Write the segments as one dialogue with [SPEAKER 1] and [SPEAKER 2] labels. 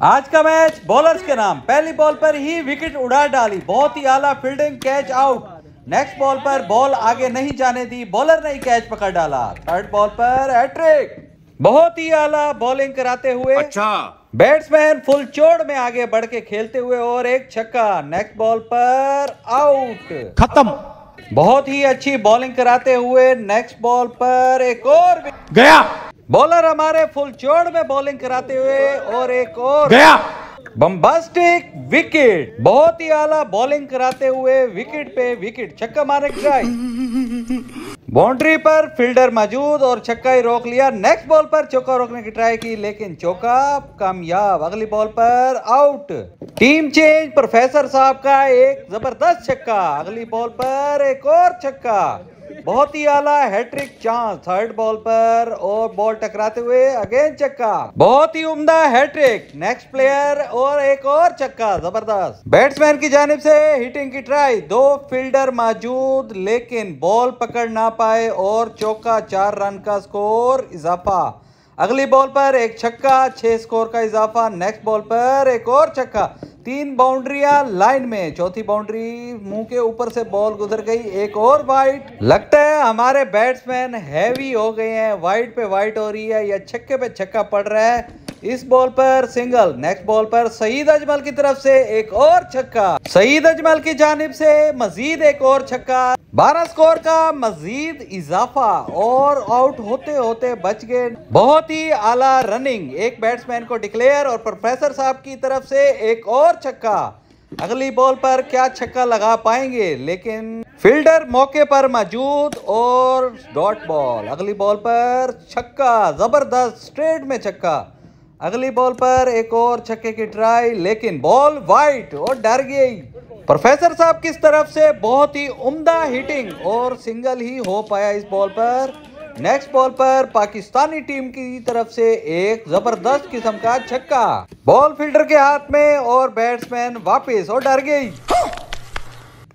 [SPEAKER 1] आज का match bowlers के नाम। पहली बॉल पर ही विकेट उड़ा डाली। बहुत ही आला fielding catch out next ball पर बॉल आगे नहीं जाने दी। बॉलर ने ही कैच पकड़ डाला। थर्ड बॉल पर हैट्रिक बहुत ही आला बॉलिंग कराते हुए।
[SPEAKER 2] अच्छा।
[SPEAKER 1] बैट्समैन फुल चोड़ में आगे बढ़ के खेलते हुए और एक छक्का। नेक्स्ट बॉल पर आउट
[SPEAKER 2] खत्म।
[SPEAKER 1] बहुत ही अच्छी बॉलिंग कराते हुए नेक्स्ट बॉल पर एक और
[SPEAKER 2] गया।
[SPEAKER 1] बॉलर हमारे फुल चोड़ में बॉलिंग कराते हुए और एक और
[SPEAKER 2] गया।
[SPEAKER 1] बम्बास्टिक विकेट बहुत ही आला बॉलिंग कराते हुए विकेट पे विकेट छक्का मारे ट्राई बाउंड्री पर फील्डर मौजूद और छक्का ही रोक लिया। नेक्स्ट बॉल पर चौका रोकने की ट्राई की लेकिन चौका कामयाब। अगली बॉल पर आउट टीम चेंज प्रोफेसर साहब का एक ज़बरदस्त छक्का। अगली बॉल पर एक और छक्का। बहुत ही आला हैट्रिक चांस थर्ड बॉल पर और बॉल टकराते हुए अगेन चक्का। बहुत ही उम्दा हैट्रिक। नेक्स्ट प्लेयर और एक और चक्का, ज़बरदस्त। बैट्समैन की जानब से हिटिंग की ट्राई। दो फील्डर मौजूद, लेकिन बॉल पकड़ ना पाए और चौका चार रन का स्कोर इजाफा। अगली बॉल पर एक छक्का, छह स्कोर का इजाफा, नेक्स्ट बॉल पर एक और छक्का। तीन बाउंड्रिया लाइन में, चौथी बाउंड्री मुँह के ऊपर से बॉल गुजर गई, एक और वाइट लगता है हमारे बैट्समैन हैवी हो गए हैं वाइट पे वाइट हो रही है, या छक्के पे छक्का पड़ रहा है। इस बॉल पर सिंगल, नेक्स्ट बॉल पर सईद अजमल की तरफ़ से एक और छक्का। सईद अजमल की जानब से मजीद एक और छक्का। बारह स्कोर का मजीद इजाफा और आउट होते होते बच गए। बहुत ही आला रनिंग, एक बैट्समैन को डिक्लेयर और प्रोफेसर साहब की तरफ़ से एक और छक्का। अगली बॉल पर क्या छक्का लगा पाएँगे, लेकिन फील्डर मौके पर मौजूद और डॉट बॉल। अगली बॉल पर छक्का, ज़बरदस्त स्ट्रेट में छक्का। अगली बॉल पर एक और छक्के की ट्राई लेकिन बॉल वाइट और डर गई। प्रोफेसर साहब किस तरफ़ से? बहुत ही उम्दा हिटिंग और सिंगल ही हो पाया इस बॉल पर। नेक्स्ट बॉल पर पाकिस्तानी टीम की तरफ़ से एक ज़बरदस्त किस्म का छक्का। बॉल फील्डर के हाथ में और बैट्समैन वापस और डर गई।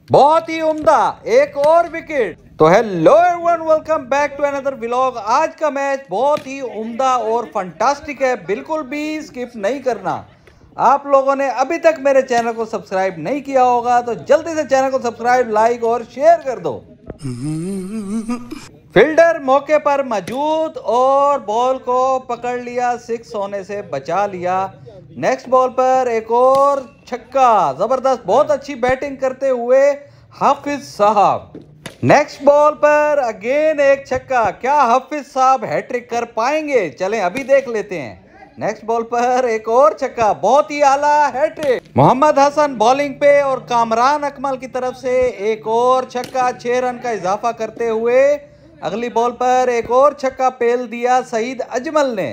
[SPEAKER 1] बहुत ही उम्दा, एक और विकेट तो hello everyone welcome back to another vlog आज का मैच बहुत ही उम्दा और फंटास्टिक है। बिल्कुल भी स्किप नहीं करना। आप लोगों ने अभी तक मेरे चैनल को सब्सक्राइब नहीं किया होगा तो जल्दी से चैनल को सब्सक्राइब लाइक और शेयर कर दो। फील्डर मौके पर मौजूद और बॉल को पकड़ लिया सिक्स होने से बचा लिया। नेक्स्ट बॉल पर एक और छक्का, ज़बरदस्त, बहुत अच्छी बैटिंग करते हुए हाफिज साहब। नेक्स्ट बॉल पर अगेन एक छक्का। क्या हाफिज साहब हैट्रिक कर पाएँगे? चलें, अभी देख लेते हैं। नेक्स्ट बॉल पर एक और छक्का। बहुत ही आला हैट्रिक मोहम्मद हसन बॉलिंग पे और कामरान अकमल की तरफ़ से एक और छक्का। छह रन का इजाफा करते हुए अगली बॉल पर एक और छक्का पेल दिया सईद अजमल ने।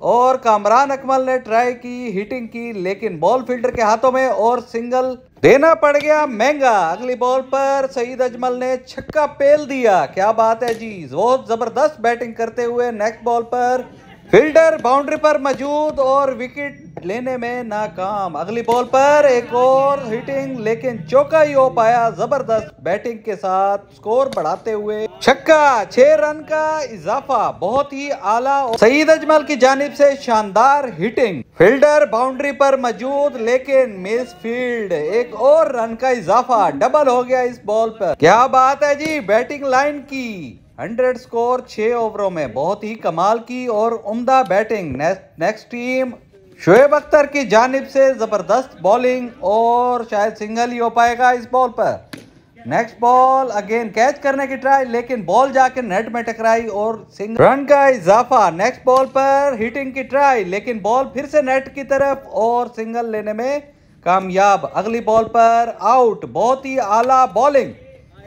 [SPEAKER 1] और कामरान अकमल ने ट्राई की हिटिंग की, लेकिन बॉल फील्डर के हाथों में और सिंगल देना पड़ गया महँगा। अगली बॉल पर सईद अजमल ने छक्का पेल दिया। क्या बात है जी, बहुत ज़बरदस्त बैटिंग करते हुए नेक्स्ट बॉल पर फील्डर बाउंड्री पर मौजूद और विकेट लेने में नाकाम। अगली बॉल पर एक और हिटिंग लेकिन चौका ही हो पाया ज़बरदस्त बैटिंग के साथ स्कोर बढ़ाते हुए। छक्का, छह रन का इजाफा, बहुत ही आला सईद अजमल की जानिब से शानदार हिटिंग फील्डर बाउंड्री पर मौजूद, लेकिन मिस फ़ील्ड एक और रन का इजाफा डबल हो गया इस बॉल पर। क्या बात है जी बैटिंग लाइन की। हंड्रेड स्कोर छह ओवरों में, बहुत ही कमाल की और उम्दा batting next team Shoaib Akhtar की जानिब से ज़बरदस्त बॉलिंग और शायद सिंगल ही हो पाएगा इस बॉल पर। नेक्स्ट बॉल अगेन कैच करने की ट्राई लेकिन बॉल जाके नेट में टकराई और सिंगल रन का इजाफा। नेक्स्ट बॉल पर हिटिंग की ट्राई लेकिन बॉल फिर से नेट की तरफ़ और सिंगल लेने में कामयाब। अगली बॉल पर आउट बहुत ही आला बॉलिंग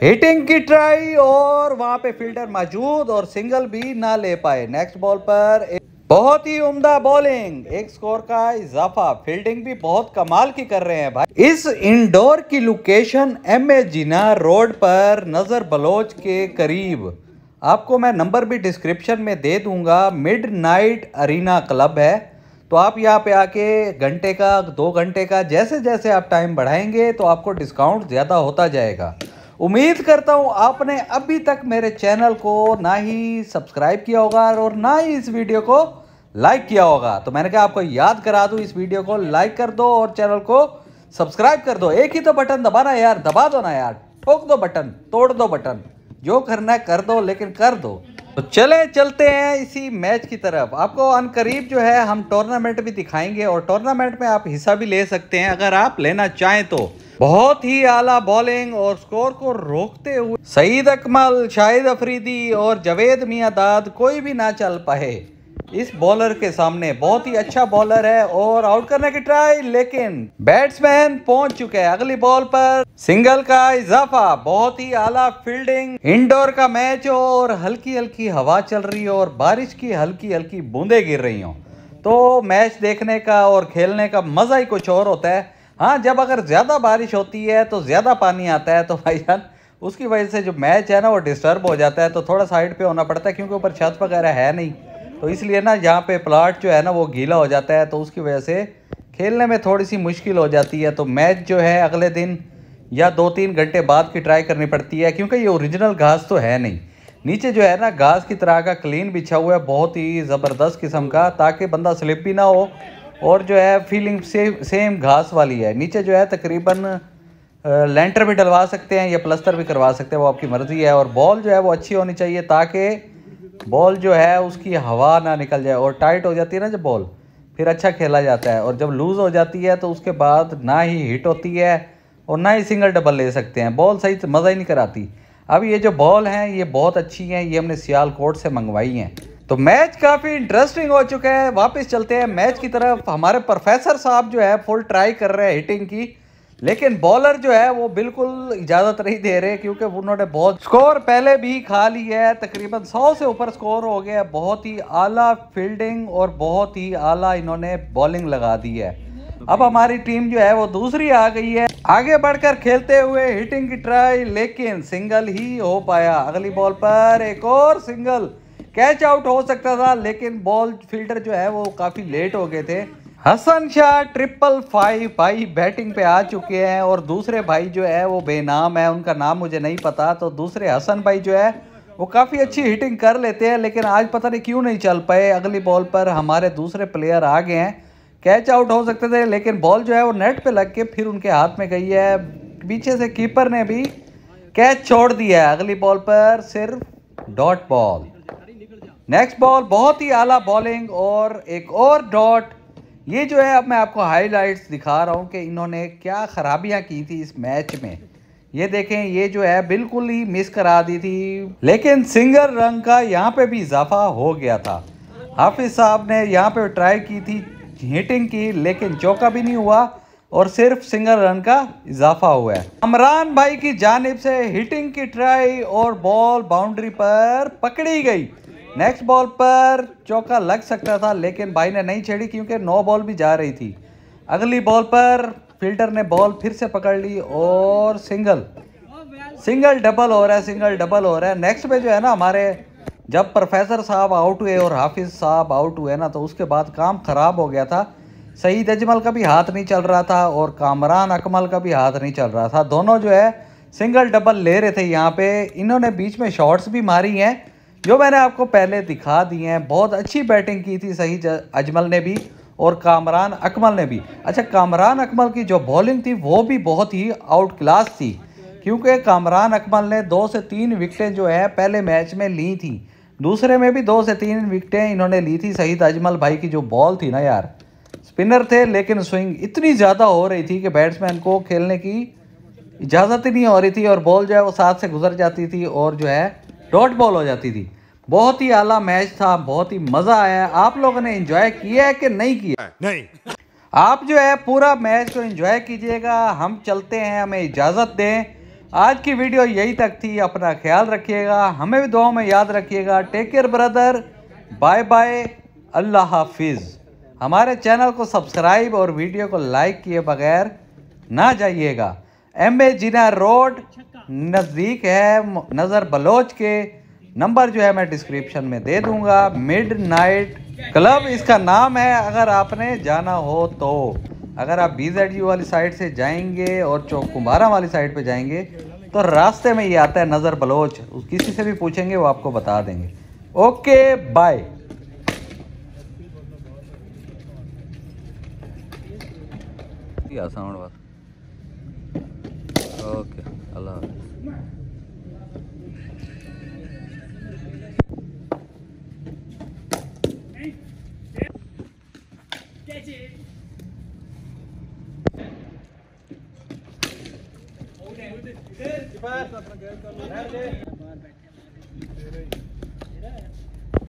[SPEAKER 1] हिटिंग की ट्राई और वहाँ पे फील्डर मौजूद और सिंगल भी ना ले पाए। नेक्स्ट बॉल पर बहुत ही उम्दा बॉलिंग एक स्कोर का इजाफा फील्डिंग भी बहुत कमाल की कर रहे हैं भाई। इस इंडोर की location M A Jinnah road पर नज़र बलोच के करीब। आपको मैं नंबर भी डिस्क्रिप्शन में दे दूँगा। मिड नाइट अरीना क्लब है। तो आप यहाँ पे आके घंटे का, दो घंटे का, जैसे जैसे आप टाइम बढ़ाएँगे तो आपको डिस्काउंट ज़्यादा होता जाएगा। उम्मीद करता हूँ आपने अभी तक मेरे चैनल को ना ही सब्सक्राइब किया होगा और ना ही इस वीडियो को लाइक किया होगा। तो मैंने कहा आपको याद करा दूँ इस वीडियो को, लाइक कर दो और चैनल को सब्सक्राइब कर दो। एक ही तो बटन दबाना यार, दबा दो ना यार। ठोक दो बटन, तोड़ दो बटन। जो करना है कर दो, लेकिन कर दो। तो चले, चलते हैं इसी मैच की तरफ़। आपको अनकरीब जो है, हम टूर्नामेंट भी दिखाएँगे और टूर्नामेंट में आप हिस्सा भी ले सकते हैं। अगर आप लेना चाहें तो। बहुत ही आला बॉलिंग और स्कोर को रोकते हुए सईद अकमल, शाहिद अफरीदी और जवेद मियाँ दाद कोई भी ना चल पाए। इस बॉलर के सामने बहुत ही अच्छा बॉलर है और आउट करने की ट्राई, लेकिन बैट्समैन पहुँच चुके हैं अगली बॉल पर। सिंगल का इजाफा, बहुत ही आला फील्डिंग इंडोर का मैच और हल्की हल्की हवा चल रही हो और बारिश की हल्की हल्की बूंदे गिर रही हो। तो मैच देखने का और खेलने का मज़ा ही कुछ और होता है। हाँ जब अगर ज़्यादा बारिश होती है तो ज़्यादा पानी आता है तो भाईजान उसकी वजह से जो मैच है ना, वो डिस्टर्ब हो जाता है तो थोड़ा साइड पे होना पड़ता है, क्योंकि ऊपर छत वगैरह है नहीं। तो इसलिए ना यहाँ पे प्लाट जो है ना वो गीला हो जाता है तो उसकी वजह से खेलने में थोड़ी सी मुश्किल हो जाती है। तो मैच जो है अगले दिन या दो तीन घंटे बाद की ट्राई करनी पड़ती है, क्योंकि ये ओरिजिनल घास तो है नहीं। नीचे जो है ना घास की तरह का क्लीन बिछा हुआ है, बहुत ही ज़बरदस्त किस्म का, ताकि बंदा स्लिप भी ना हो और जो है फीलिंग सेम सेम घास वाली है। नीचे जो है तकरीबन लेंटर भी डलवा सकते हैं या प्लस्तर भी करवा सकते हैं, वो आपकी मर्ज़ी है और बॉल जो है वो अच्छी होनी चाहिए, ताकि बॉल जो है, उसकी हवा ना निकल जाए और टाइट हो जाती है ना जब बॉल फिर अच्छा खेला जाता है। और जब लूज़ हो जाती है तो उसके बाद ना ही हिट होती है और ना ही सिंगल डबल ले सकते हैं। बॉल सही मज़ा ही नहीं कराती। अब ये जो बॉल हैं, ये बहुत अच्छी हैं, ये हमने सियालकोट से मंगवाई हैं। तो मैच काफ़ी इंटरेस्टिंग हो चुका है। वापस चलते हैं। मैच की तरफ़ हमारे प्रोफेसर साहब जो है फुल ट्राई कर रहे हैं हिटिंग की। लेकिन बॉलर जो है वो बिल्कुल इजाज़त नहीं दे रहे क्योंकि उन्होंने बहुत स्कोर पहले भी खा ली है। तकरीबन सौ से ऊपर स्कोर हो गया। बहुत ही आला फील्डिंग और बहुत ही आला इन्होंने बॉलिंग लगा दी है। अब हमारी टीम जो है वो दूसरी आ गई है। आगे बढ़कर खेलते हुए हिटिंग की ट्राई, लेकिन सिंगल ही हो पाया। अगली बॉल पर एक और सिंगल कैच आउट हो सकता था, लेकिन बॉल फील्डर जो है वो काफ़ी लेट हो गए थे। हसन शाह ट्रिपल फाइव भाई बैटिंग पे आ चुके हैं और दूसरे भाई जो है वो बेनाम है, उनका नाम मुझे नहीं पता तो दूसरे हसन भाई जो है वो काफ़ी अच्छी हिटिंग कर लेते हैं, लेकिन आज पता नहीं क्यों नहीं चल पाए। अगली बॉल पर हमारे दूसरे प्लेयर आ गए हैं। कैच आउट हो सकते थे, लेकिन बॉल जो है वो नेट पे लग के फिर उनके हाथ में गई है। पीछे से कीपर ने भी कैच छोड़ दिया है। अगली बॉल पर सिर्फ़ डॉट बॉल नेक्स्ट बॉल बहुत ही आला बॉलिंग और एक और डॉट ये जो है, अब मैं आपको हाइलाइट्स दिखा रहा हूँ कि इन्होंने क्या ख़राबियाँ की थी इस मैच में। ये देखें, ये जो है, बिल्कुल ही मिस करा दी थी। लेकिन सिंगर रंग का यहाँ पे भी इजाफा हो गया था। हाफिज साहब ने यहाँ पे ट्राई की थी हिटिंग की, लेकिन चौका भी नहीं हुआ और सिर्फ़ सिंगल रन का इजाफा हुआ है। अमरान भाई की जानब से हिटिंग की ट्राई और बॉल बाउंड्री पर पकड़ी गई। नेक्स्ट बॉल पर चौका लग सकता था, लेकिन भाई ने नहीं छेड़ी क्योंकि नो बॉल भी जा रही थी। अगली बॉल पर फील्डर ने बॉल फिर से पकड़ ली और सिंगल सिंगल डबल हो रहा है सिंगल डबल हो रहा है। नेक्स्ट में जो है ना, हमारे जब प्रोफेसर साहब आउट हुए और हाफिज़ साहब आउट हुए ना तो उसके बाद काम ख़राब हो गया था। सईद अजमल का भी हाथ नहीं चल रहा था और कामरान अकमल का भी हाथ नहीं चल रहा था। दोनों जो है सिंगल डबल ले रहे थे यहाँ पे। इन्होंने बीच में शॉट्स भी मारी हैं। जो मैंने आपको पहले दिखा दिए हैं, बहुत अच्छी बैटिंग की थी सही अजमल ने भी और कामरान अकमल ने भी। अच्छा कामरान अकमल की जो बॉलिंग थी, वो भी बहुत ही आउट क्लास थी, क्योंकि कामरान अकमल ने दो से तीन विकटें जो है, पहले मैच में ली थी। दूसरे में भी दो से तीन विकटें इन्होंने ली थी शहीद अजमल भाई की जो बॉल थी ना यार। स्पिनर थे, लेकिन स्विंग इतनी ज़्यादा हो रही थी कि बैट्समैन को खेलने की इजाज़त ही नहीं हो रही थी और बॉल जो है वो साथ से गुजर जाती थी और जो है डॉट बॉल हो जाती थी। बहुत ही आला मैच था बहुत ही मज़ा आया। आप लोगों ने एंजॉय किया है कि नहीं किया? नहीं। आप जो है पूरा मैच को एंजॉय कीजिएगा। हम चलते हैं हमें इजाज़त दें। आज की वीडियो यही तक थी। अपना ख्याल रखिएगा। हमें भी दुआ में याद रखिएगा। Take care brother bye bye Allah हाफिज़। हमारे चैनल को सब्सक्राइब और वीडियो को लाइक किए बगैर ना जाइएगा। एम ए जिना रोड नज़दीक है, नज़र बलोच के। नंबर जो है मैं डिस्क्रिप्शन में दे दूँगा। मिड नाइट क्लब, इसका नाम है, अगर आपने जाना हो तो। अगर आप बी जेड यू वाली साइड से जाएँगे और चौक कुंभारा वाली साइड पे जाएँगे तो रास्ते में ये आता है नज़र बलोच। किसी से भी पूछेंगे, वो आपको बता देंगे। Okay, bye.
[SPEAKER 3] साउंड
[SPEAKER 1] बात Nerede?